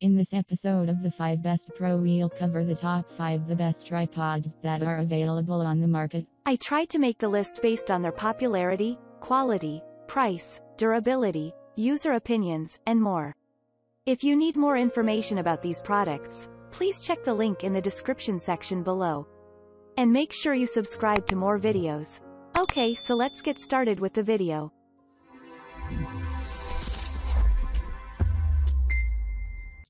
In this episode of the 5 Best Pro, we'll cover the top 5 the best tripods that are available on the market. I tried to make the list based on their popularity, quality, price, durability, user opinions, and more. If you need more information about these products, please check the link in the description section below. And make sure you subscribe to more videos. Okay, so let's get started with the video.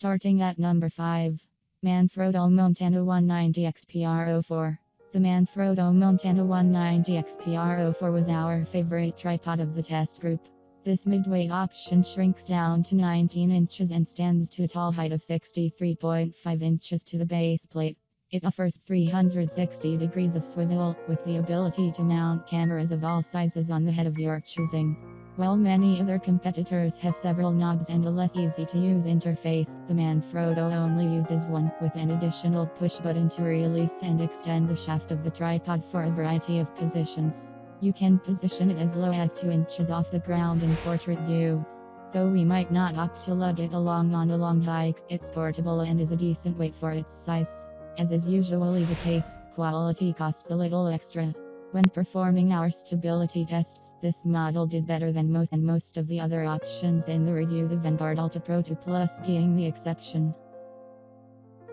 Starting at number 5. Manfrotto Montana 190 XPR04. The Manfrotto Montana 190 XPR04 was our favorite tripod of the test group. This midweight option shrinks down to 19 inches and stands to a tall height of 63.5 inches to the base plate. It offers 360 degrees of swivel, with the ability to mount cameras of all sizes on the head of your choosing. While many other competitors have several knobs and a less easy to use interface, the Manfrotto only uses one, with an additional push button to release and extend the shaft of the tripod for a variety of positions. You can position it as low as 2 inches off the ground in portrait view. Though we might not opt to lug it along on a long hike, it's portable and is a decent weight for its size. As is usually the case, quality costs a little extra. When performing our stability tests, this model did better than most and most of the other options in the review, the Vanguard Alta Pro 2 Plus being the exception.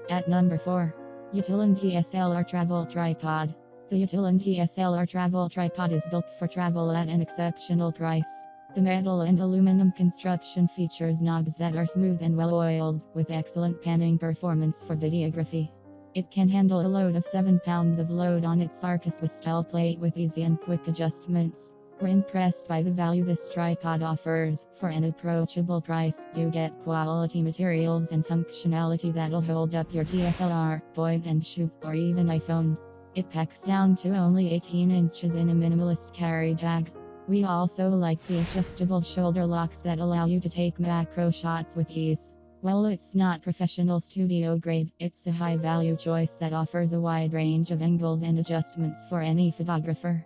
At number 4. YoTilon DSLR Travel Tripod. The YoTilon DSLR Travel Tripod is built for travel at an exceptional price. The metal and aluminum construction features knobs that are smooth and well oiled, with excellent panning performance for videography. It can handle a load of 7 pounds of load on its Swiss style plate with easy and quick adjustments. We're impressed by the value this tripod offers. For an approachable price, you get quality materials and functionality that'll hold up your DSLR, point and shoot, or even iPhone. It packs down to only 18 inches in a minimalist carry bag. We also like the adjustable shoulder locks that allow you to take macro shots with ease. While it's not professional studio grade, it's a high value choice that offers a wide range of angles and adjustments for any photographer.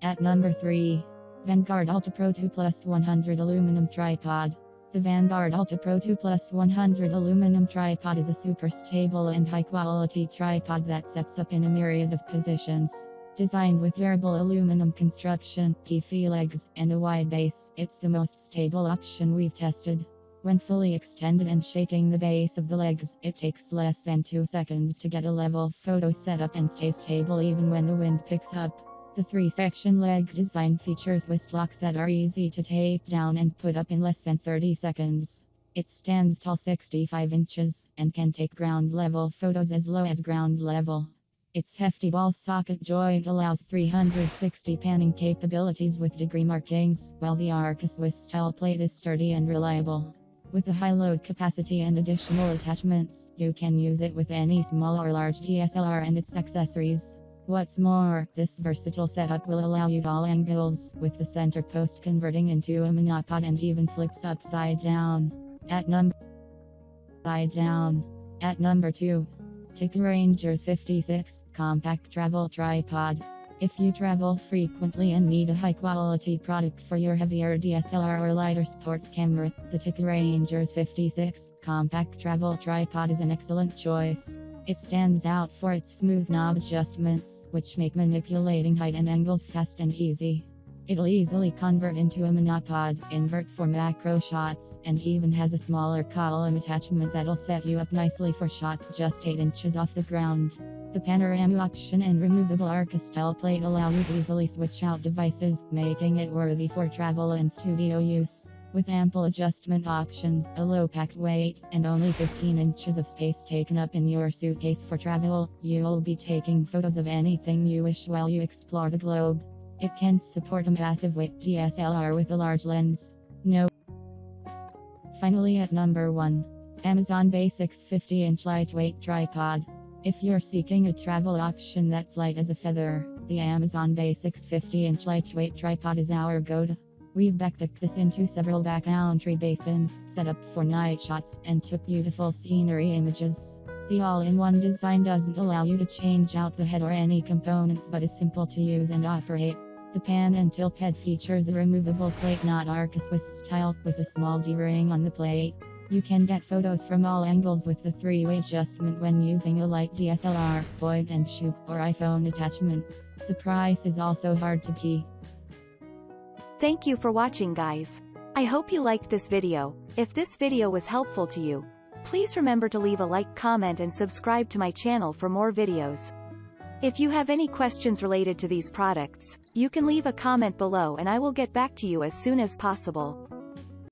At number 3. Vanguard Alta Pro 2 Plus 100 Aluminum Tripod. The Vanguard Alta Pro 2 Plus 100 aluminum tripod is a super stable and high quality tripod that sets up in a myriad of positions. Designed with durable aluminum construction, beefy legs, and a wide base, it's the most stable option we've tested. When fully extended and shaking the base of the legs, it takes less than 2 seconds to get a level photo set up and stay stable even when the wind picks up. The three section leg design features wrist locks that are easy to take down and put up in less than 30 seconds. It stands tall 65 inches and can take ground level photos as low as ground level. Its hefty ball socket joint allows 360 panning capabilities with degree markings, while the Arca Swiss style plate is sturdy and reliable. With a high load capacity and additional attachments, you can use it with any small or large DSLR and its accessories. What's more, this versatile setup will allow you all angles, with the center post converting into a monopod and even flips upside down. At number side down. At number 2. TYCKA Rangers 56 Compact Travel Tripod. If you travel frequently and need a high quality product for your heavier DSLR or lighter sports camera, the TYCKA Rangers 56 Compact Travel Tripod is an excellent choice. It stands out for its smooth knob adjustments, which make manipulating height and angles fast and easy. It'll easily convert into a monopod, invert for macro shots, and even has a smaller column attachment that'll set you up nicely for shots just 8 inches off the ground. The panorama option and removable Arca style plate allow you to easily switch out devices, making it worthy for travel and studio use. With ample adjustment options, a low packed weight, and only 15 inches of space taken up in your suitcase for travel, you'll be taking photos of anything you wish while you explore the globe. It can support a massive weight DSLR with a large lens. No. Finally at number 1. Amazon Basics 50 inch lightweight tripod. If you're seeking a travel option that's light as a feather, the Amazon Basics 50 inch lightweight tripod is our go-to. We've backpacked this into several backcountry basins, set up for night shots, and took beautiful scenery images. The all-in-one design doesn't allow you to change out the head or any components but is simple to use and operate. The pan and tilt head features a removable plate not Arca Swiss style, with a small D-ring on the plate. You can get photos from all angles with the three-way adjustment when using a light DSLR, point and shoot, or iPhone attachment. The price is also hard to key. Thank you for watching guys. I hope you liked this video. If this video was helpful to you, please remember to leave a like comment and subscribe to my channel for more videos. If you have any questions related to these products, you can leave a comment below and I will get back to you as soon as possible.